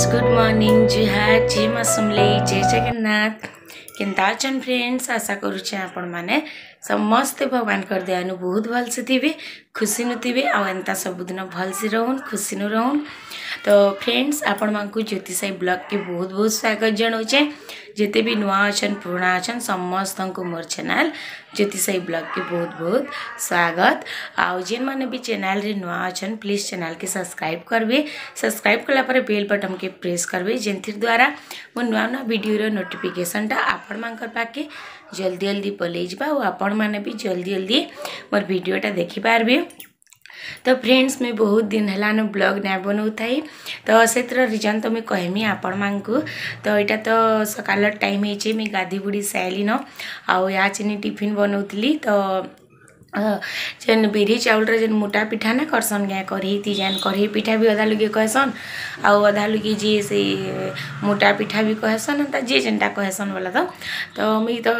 Friends good morning जी हा जी मा सुमले जय जगन्नाथ କେନ୍ତା ଅଛନ୍ ଫ୍ରେଣ୍ଡସ୍ ଆଶା କରୁଛେ ଆପଣମାନେ ସମସ୍ତେ ଭଗବାନଙ୍କର ଦୟାନୁ ବହୁତ ଭଲସେ ଥିବେ ଖୁସି ନୁ ଥିବେ ଆଉ ଏନ୍ତା ସବୁଦିନ ଭଲସେ ରହୁନ୍ ଖୁସି ନୁ ରହୁନ୍ ତ ଫ୍ରେଣ୍ଡସ୍ ଆପଣମାନଙ୍କୁ ଜ୍ୟୋତି ସାହି ବ୍ଲଗ୍କେ ବହୁତ ବହୁତ ସ୍ୱାଗତ ଜଣାଉଛେ जिते भी नुआ अच्छे पुराणा अच्छा समस्त को मोर चेल ज्योतिषाई ब्लग के बहुत बहुत स्वागत आउ जेन मैंने भी चेल रे नुआ अच्छे प्लीज चैनल के सब्सक्राइब करवे सब्सक्राइब कलापर बेल बटन के प्रेस करवे जेन द्वारा मो नुआ नुआ भिडर नोटिफिकेसन टा आपण मे जल्दी जल्दी पलिजा और आपण मैंने भी जल्दी जल्दी मोर भिडा देखिपारे ତ ଫ୍ରେଣ୍ଡସ୍ ମୁଇଁ ବହୁତ ଦିନ ହେଲାନ ବ୍ଲଗ୍ ନାଇଁ ବନଉଥାଏ ତ ସେଥିର ରିଜନ୍ ତ ମୁଇଁ କହିମି ଆପଣମାନଙ୍କୁ ତ ଏଇଟା ତ ସକାଳର ଟାଇମ୍ ହେଇଛେ ମୁଇଁ ଗାଧି ବୁଡ଼ି ସାରିଲିନ ଆଉ ଏହା ଚିନି ଟିଫିନ୍ ବନଉଥିଲି ତ जेन बिरी चाउल जेन मोटा पिठा ना करसन गाँ थी जेन कढ़ी पिठा भी अधा लुगे कहसन आउ अधा लुगे जी से मोटा पिठा भी कहसन एंता जी जेनटा कहसन बोला तो तो मुई तो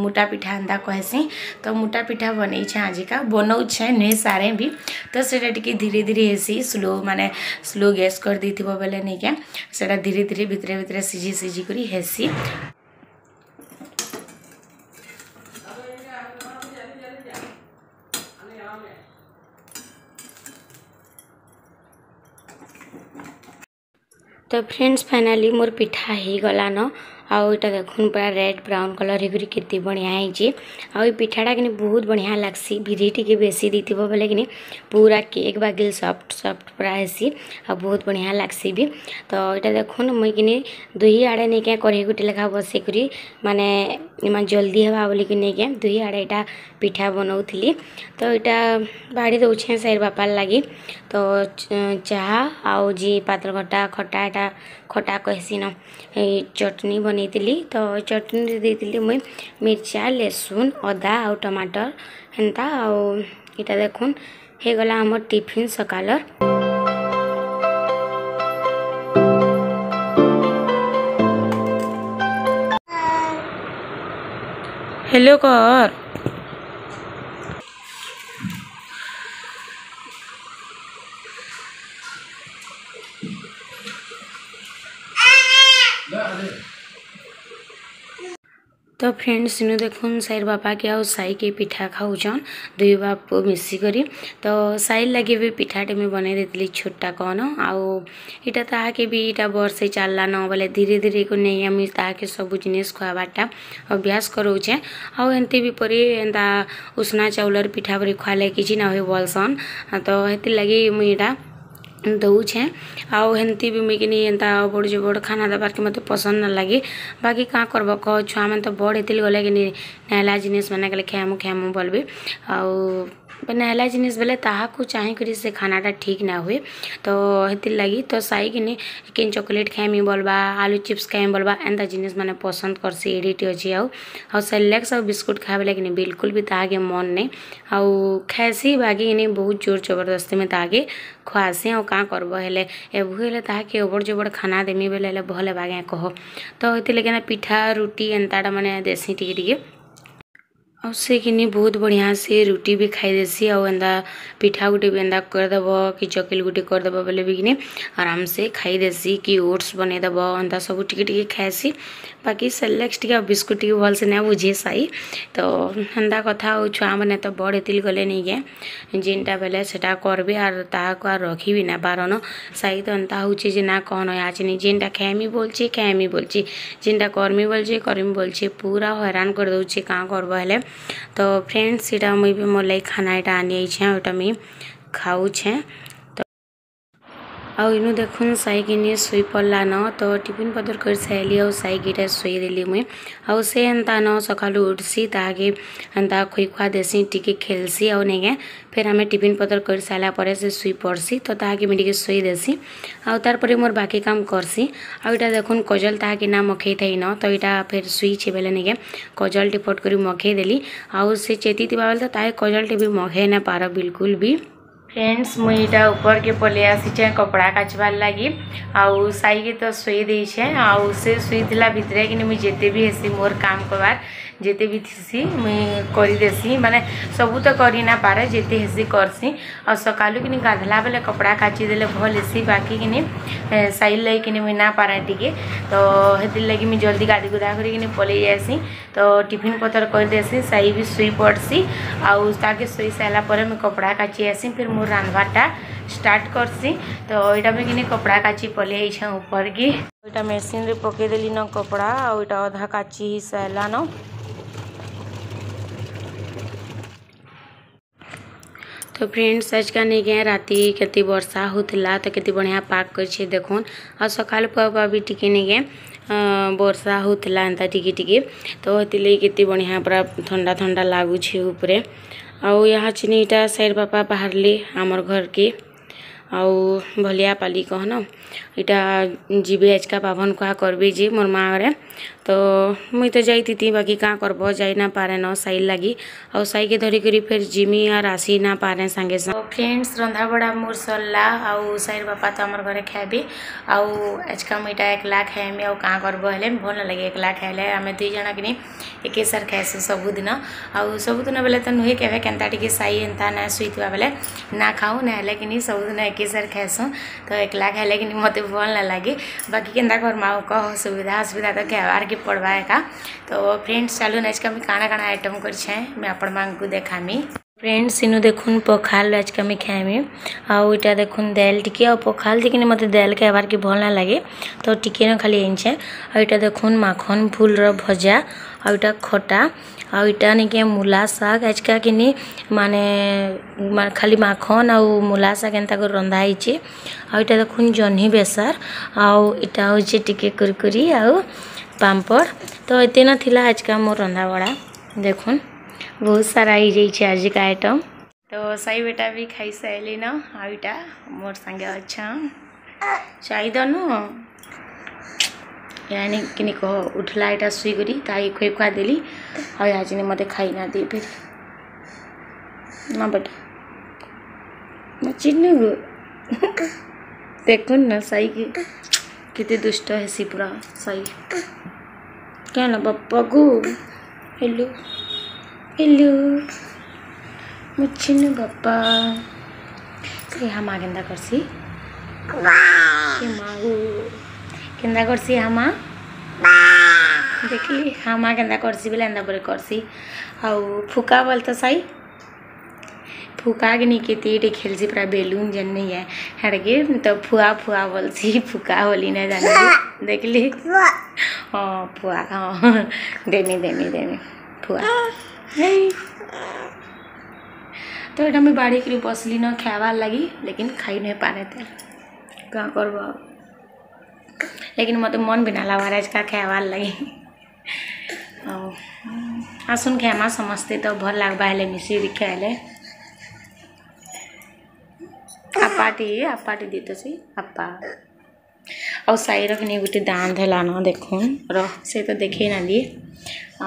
मोटा पिठा एंता कहसी तो मोटा पिठा बनई आजिका आज बनाऊ छे नहीं सारे भी तो सीटा टी धीरे धीरे हेसी स्लो माने स्लो गैस कर दे थी बोले नहीं क्या सीटा धीरे धीरे भितर भितर सीझी सीझी हेसी ତ ଫ୍ରେଣ୍ଡସ୍ ଫାଇନାଲି ମୋର ପିଠା ହେଇଗଲାନ ଆଉ ଏଇଟା ଦେଖୁନ୍ ପୁରା ରେଡ୍ ବ୍ରାଉନ୍ କଲର୍ ହେଇକରି କେତେ ବଢ଼ିଆ ହେଇଛି ଆଉ ଏ ପିଠାଟା କିନି ବହୁତ ବଢ଼ିଆ ଲାଗ୍ସି ବିରି ଟିକେ ବେଶୀ ଦେଇଥିବ ବୋଲେ କିନି ପୁରା କେକ୍ ବାଗିଲ୍ ସଫ୍ଟ ସଫ୍ଟ ପୁରା ହେସି ଆଉ ବହୁତ ବଢ଼ିଆ ଲାଗ୍ସି ବି ତ ଏଇଟା ଦେଖୁନ୍ ମୁଇଁ କିନି ଦୁଇ ଆଡ଼େ ନେଇକା କରେଇ ଗୋଟେ ଲେଖା ବସେଇକରି ମାନେ ଏମାନେ ଜଲ୍ଦି ହେବା ବୋଲିକି ନେଇକେ ଦୁଇ ଆଡ଼େଟା ପିଠା ବନଉଥିଲି ତ ଏଇଟା ବାଢ଼ି ଦଉଛେଁ ସାଇର୍ ବାପାର୍ ଲାଗି ତ ଚାହା ଆଉ ଯେ ପାତଲଘଟା ଖଟା ଏଟା ଖଟା କହେସିନ ଏଇ ଚଟନି ବନେଇଥିଲି ତ ଚଟନିରେ ଦେଇଥିଲି ମୁଇଁ ମିର୍ଚା ଲେସୁନ୍ ଅଦା ଆଉ ଟମାଟର ହେନ୍ତା ଆଉ ଇଟା ଦେଖୁନ୍ ହେଇଗଲା ଆମର୍ ଟିଫିନ୍ ସକାଲର୍ हेलो कर ତ ଫ୍ରେଣ୍ଡସ୍ ଇନୁ ଦେଖୁନ୍ ସାଇର୍ ବାପା କି ଆଉ ସାଇକେ ପିଠା ଖାଉଛନ୍ ଦୁଇ ବାପ ମିଶିକରି ତ ସାଇର୍ ଲାଗି ବି ପିଠାଟେ ମୁଇଁ ବନେଇ ଦେଇଥିଲି ଛୋଟଟା କନ ଆଉ ଇଟା ତାହାକେ ବି ଇଟା ବର୍ଷେ ଚାଲିଲାନ ବୋଲେ ଧୀରେ ଧୀରେ କୁ ନେଇ ଆମେ ତାହାକେ ସବୁ ଜିନିଷ୍ ଖୁଆବାରଟା ଅଭ୍ୟାସ କରଉଛେ ଆଉ ଏନ୍ତି ବି ପରି ଏନ୍ତା ଉଷୁନା ଚାଉଲର ପିଠା ପରି ଖୁଆଲେ କିଛି ନା ହୁଏ ବୋଲସନ୍ ତ ହେଥିର୍ ଲାଗି ମୁଇଁ ଇଟା ଦଉଛେଁ ଆଉ ହେନ୍ତି ବି ମୁଇଁ କିନି ଏନ୍ତା ଅବଡ଼ ଜବଡ଼ ଖାନା ଦେବାର୍କେ ମୋତେ ପସନ୍ଦ ନାଇଁ ଲାଗେ ବାକି କାଁ କରବ କହ ଛୁଆମାନେ ତ ବଡ଼ ହେଇଥିଲେ ଗଲେ କିନି ନାଇଁଲା ଜିନିଷ୍ମାନେ କଲେ ଖାଏମୁ ଖାଏମୁ ବୋଲ୍ବେ ଆଉ पहला जिन बोले चाहे कि से खानाटा ठीक ना हुए तो हेतिर लगी तो सही किन चॉकलेट खाएमी बोलवा आलू चिप्स खाएमी बोलवा एंता जिनिस मैंने पसंद करसी एडिट अच्छे आलेक्स आउ बिस्कुट खाए लगे बिल्कुल भी ताके मन नहीं आउ खाएसी बागे कि बहुत जोर जबरदस्ती में ताके खुआसी आ का करब हेले एबूल ताकि ओबड़ जबड़ खाना देमी बोले भले बागे कह तो हेतिर लगे पिठा रुटी एंताटा मैंने देसी टी टे आउ से किनि बहुत बढ़िया से रुटी भी खाई देसी आंदा पिठा गुटे भी एंदा करदेब कि चकिल गुटे करदेब बोले भी किनि आराम से खाई देसी कि ओट्स बनईदेब अंदा सब टिके टिके खाएसी बाकी सेलेक्स टी बिस्कुट टी भल से ना बुझे साई तो एंदा कथा छुआ मैंने तो बड़े एल गले नहीं क्या जिनटा बेले से करबी आर ताक आ रखी भी ना बारण साई तो एंता हो ना कौन आज नहीं जेनटा खेमी बोल खेमी बोल जिनटा करमी बोल करमी बोल पूरा हैरान कर दूचे क्या करब है ତ ଫ୍ରେଣ୍ଡସ୍ ଇଟା ମୁଇଁ ବି ମୋର୍ ଲାଗି ଖାନା ଇଟା ଆନିଯାଇଛେଁ ଆଉ ଇଟା ମୁଇଁ ଖାଉଛେଁ ଆଉ ଇନୁ ଦେଖୁନ୍ ସାଇକିନି ଶୋଇପଡ଼ଲାନ ତ ଟିଫିନ୍ ପତର କରିସାରିଲି ଆଉ ସାଇକିଟା ଶୋଇଦେଲି ମୁଇଁ ଆଉ ସେ ହେନ୍ତାନ ସକାଳୁ ଉଠ୍ସି ତାହାକେ ହେନ୍ତା ଖୁଇଖୁଆ ଦେସି ଟିକେ ଖେଲ୍ସି ଆଉ ନେଇକେଁ ଫେର୍ ଆମେ ଟିଫିନ୍ ପତର କରିସାରିଲା ପରେ ସେ ଶୁଇ ପଡ଼୍ସି ତ ତାହାକେ ମୁଇଁ ଟିକେ ଶୋଇଦେସି ଆଉ ତାର୍ ପରେ ମୋର୍ ବାକି କାମ୍ କର୍ସି ଆଉ ଇଟା ଦେଖୁନ୍ କଜଲ୍ ତାହାକେ ନା ମଖେଇଥାଇନ ତ ଇଟା ଫେର୍ ଶୁଇଛେ ବେଲେ ନେଇକେଁ କଜଲ୍ଟେ ପଟ୍ କରି ମଖେଇ ଦେଲି ଆଉ ସେ ଚେତିଥିବା ବେଲେ ତ ତାହେ କଜଲ୍ଟେ ବି ମଖେଇ ନାଇଁ ପାର ବିଲ୍କୁଲ୍ ବି फ्रेंड्स मुटा ऊपर के पल आसीचे कपड़ा काचवार लगी आई सई के तो शुई दे आउ से शुला कि मुझे जिते भी हेसी मोर काम कर जिते भी थी करदेसी मैंने सब तो करना पारे जिते हेसी करसी और सकालु कि गाधला बेले कपड़ा काचीदे भल हेसी बाकी कि सैल लगे मुझे ना पारे टी तो लगे मुझे जल्दी गाड़ी गुदा कर पलिए जासी तो टीफिन पतर करदेसी सही भी सुई पड़सी आगे शु सर मुझे कपड़ा काची आसी फिर मोर रांधवाटा स्टार्ट करसी तो यहाँ मुझे कि कपड़ा काची पलि ऊपर की मेसीन पकईदेली न कपड़ा आईटा अधा काची सारा न तो फ्रेंड्स आज का नहीं गए राति केति वर्षा होता तो केत बढ़िया पाग कर देख आ सका भी टी नहीं गए वर्षा होता एंता टिके टिके तो हेतिले केत बढ़िया पूरा थंडा थंडा लगुच उपरे आउ यहाँ चिन्हटा सैर पापा बाहरले आमर घर के ଆଉ ଭଲିଆ ପାଲି କହନ ଇଟା ଯିବେ ଆଜିକା ପାବନ କୁହା କରବେ ଯେ ମୋର୍ ମାଆରେ তো ମୁଇଁ ତ ଯାଇଥିତି ବାକି କାଁ କର୍ବ ଯାଇ ନା ପାରେନ ସାଇଲ୍ ଲାଗି ଆଉ ସାଇକେ ଧରିକରି ଫେର୍ ଜିମି ଆର୍ ଆସି ନା ପାରେ ସାଙ୍ଗେ ସାଙ୍ଗେ ଫ୍ରେଣ୍ଡସ୍ ରନ୍ଧାବଢ଼ା ମୋର ସରିଲା ଆଉ ସାଇର୍ ବାପା ତ ଆମର ଘରେ ଖାଇବି ଆଉ ଆଜିକା ମୁଇଁଟା ଏକଲା ଖାଇମି ଆଉ କାଁ କର୍ବ ହେଲେ ଭଲ ଲାଗେ ଏକଲା ଖାଇଲେ ଆମେ ଦୁଇ ଜଣ କିନି ଏକେ ସାର୍ ଖାଏସୁ ସବୁଦିନ ଆଉ ସବୁଦିନ ବେଲେ ତ ନୁହେଁ କେବେ କେନ୍ତା ଟିକେ ସାଇ ଏନ୍ତା ନା ଶୁଇଥିବା ବେଲେ ନା ଖାଉ ନା ହେଲେ କିନି ସବୁଦିନ ଏକେ ସାର୍ ଖାଏସୁଁ ତ ଏକଲା ଖାଇଲେ କିନି ମୋତେ ଭଲ ନା ଲାଗେ ବାକି କେନ୍ତା କର୍ମା ଆଉ କହ ସୁବିଧା ଅସୁବିଧା ତ ଖାଇବାର୍ पढ़वा पढ़वाएगा तो फ्रेंड्स चलू आज के आम काण आइटम कर देखामी फ्रेंड्स इन देखुन पखाल आज के आम खाएमी आईटा देखुन दाल टिके आ पखाल देखने मतलब दाल खाबार के भल ना लगे तो टिके न खाली एनचे आईटा देखुन माखन फूलर भजा आईटा खटा आईटा नहीं मूला शाग आजका कि मान खाली माखन आ मूला शाग एंता रंधाई आईटा देखुन जह्नी बेसार आईटा हूँ टी कुरकुरी आ पापड़ तो ये ना आज का मोर रंधावड़ा देख बहुत सारा ही जाइए आज का आइटम तो सही बेटा भी खाई सारे न आईटा मोर सांगे अच्छा चाहद नु यानी कह उठला यहाँ सुगरी ताई खुए खुआ दिली आज ने मत खाई ना दी ना बेटा चिन्ह देख ना सही के कितने दुष्ट है सी पूरा सही क्या पप्पा को हेलो हेलो मुच्छिन पप्पा ये हम केंदा करसी ये मागु केंदा करसी हामा देखली हामा केंदा करसी बोले एंदा पर करसी आउ फुका तो सही फुका के खेल पूरा बेलून जन्ने हड़गे तो फुआ फुआ बोलसी फुका बोली ना जाने ली हाँ फुआ हाँ देनी देनी देनी फुआ तो यहाँ मुझे बाड़ी के बसली न खावार लगी लेकिन खाई नहीं पारे थे क्या करब लेकिन मत तो मन भी ना लगा का खावार लगी आसुन हाँ। हाँ, खेमा समस्ते तो भल लगवा मिसिक खेले अपाटी अपाटी दी तो अपा आ सही रखनी गोटे दाँ धलान देख रे तो देखे ना दिए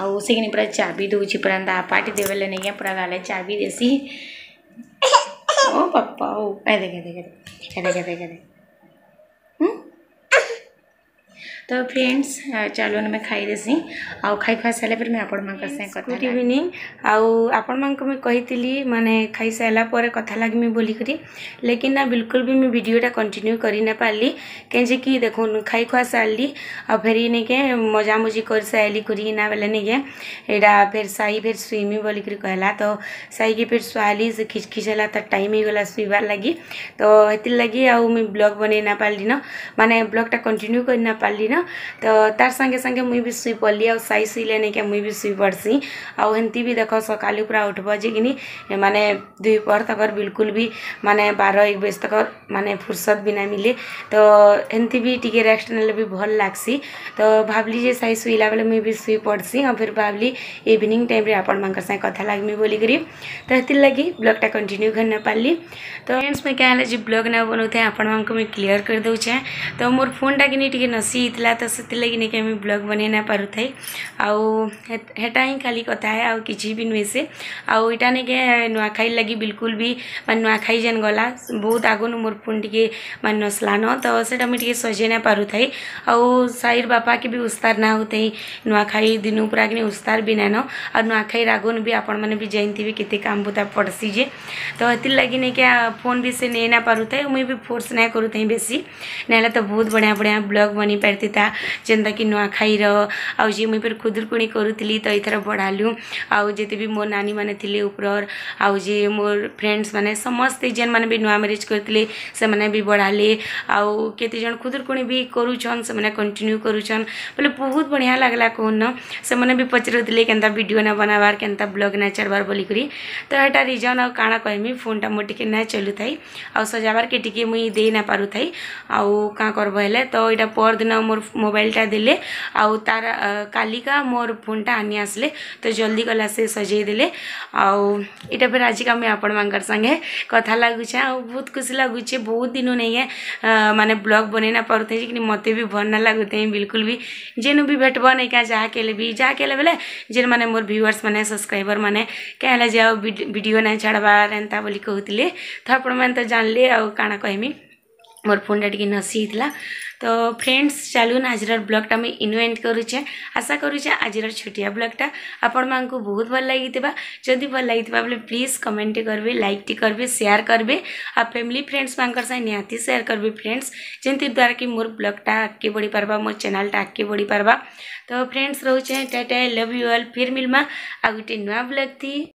आईनी पूरा चाबी दूची पूरा दा पार्टी देवे नहीं गया पूरा गाला चाबी देसी ओ पप्पा ओ देखे देखे देखे देखे देखे देखे तो फ्रेंड्स चलो मैं खाई देसि आई खुआ सारापुर मैं आपण मैं साइ गुड इवनिंग आपण मैं कही मैंने खाई सारापुर कथा लगमी बोलिक लेकिन ना बिल्कुल भी मुझे भिडियोटा कंटिन्यू कर पाली कहीं कि देख खाई खुआ सारि आ फेर नहीं मजा मजी कर सैली कर बोले नहीं क्या फेर साई फेर सुमी बोलिक कहला तो साई फिर सुहाली से खिच खिचला तर टाइम ही गला सुबार लगी तो ये लगी आउ ब्लग बन पाली न मैंने ब्लगटा कंटिन्यू कर पाली न तो तार संगे संगे मुई भी सुई पड़ी आ साई सुई लेने के मुई भी सुई पड़सी आ भी देख सका पूरा उठब जे कि माने दुपहर तक बिल्कुल भी माने बारह एक बजे तक माने फुर्सत भी ना मिले तो हेन्ती भी टी रेस्ट ने भी भल लग्सी तो भावली जे साई सुईला बेले मुई भी सुई पड़सी और फिर भावली इवनिंग टाइम आपण मैं साथ कथा लगमी बोलिकी तो ये लगी ब्लगटा तो कंटिन्यू कर ना पार्ली तो फ्रेंड्स मुझे क्या ब्लग ना बनाऊ थे आपण मैं क्लीयर कर दूचे तो मोर फोनटा कि नसी ला तो से लगे ब्लग बन पार थे आटा ही खाली कथाए आ कि भी नुहे से आईटा नहीं के नुआखाई लगी बिल्कुल भी मैं नुआखाई जेन गला बहुत आगन मोर फोन टे मान नसला न तो सीटा मुझे सजे ना पार थे आईर बापा के भी उस्तार ना होते हैं नुआखाई दिन पूरा कि उस्तार भी नैन आ नुआखाई रागन भी आपण मैंने भी जानते पड़सी जे तो लगे नहीं क्या फोन भी से नहीं ना पार थे मुझे भी फोर्स ना करूँ बेसी ना तो बहुत बढ़िया बढ़िया ब्लग बनी पारती ता जेनता कि नुआखाई आउ जी मुझे खुदुरकुणी करूली तो यथर बढ़ालू आउ जिते भी मो नानी मैंने ऊपर उपर आउ जी मोर फ्रेंड्स मैंने समस्त जेन मैंने भी नुआ मेरेज करते से मैंने भी बढ़ाले आउ के जन खुदुरकुणी भी करुचन से मैंने कंटिन्यू करुचन बोले बहुत बढ़िया लगला कहून से मैंने भी पचारूँ के भिडियो ना बनाबार के ब्लग ना चढ़वार बोलिकी तो यहाँ रिजन आ कण कहमी फोन टा मोटे ना चलु थी आ सजावार के टे मुई देना पार थी आउ कब तो यहाँ पर दिन मोर मोबाइल टा दे तार कालिका मोर फोन टा आनी आसले तो जल्दी गला से सजेदे आटा फिर आज का मुझे आपण मांगे कथ लगुचे आहुत खुशी लगुचे बहुत दिन नहीं है मान ब्लग बन पारे कि मत भी भल ना लगुते हैं बिलकुल भी जेन भी भेटब नहीं क्या जहाँ भी जहाँ के बोले जेन मैंने मोर भ्यूअर्स मैंने सब्सक्राइबर मैंने क्या है जे भिड ना छाड़बार एंता बोली कहते तो आप जान ले आ कहमी मोर फोन टाइम नसी তো ফ্রেন্ডস চালুন আজর ব্লগটা আমি ইনু এন্ড করুছে আশা করুছে আজর ছোটিয়া ব্লগটা আপন মানুষ বহুত ভাল লাগিবা যদি ভাল লাগিবা বলে প্লিজ কমেন্ট করবে লাইকটি করবে সেয়ার করবে আর ফ্যামিলি ফ্রেন্ডস মানকর সাথে নিহতি সেয়ার করবে ফ্রেন্ডস যেমতি দ্বারা কি মোর ব্লগটা আগে বড়ি পারবা মোর চ্যানেলটা আগে বড়ি পারবা তো ফ্রেন্ডস রহুছে টাটা লভ ইউ অল ফির মিলমা आ गोटे नुआ ब्लग थी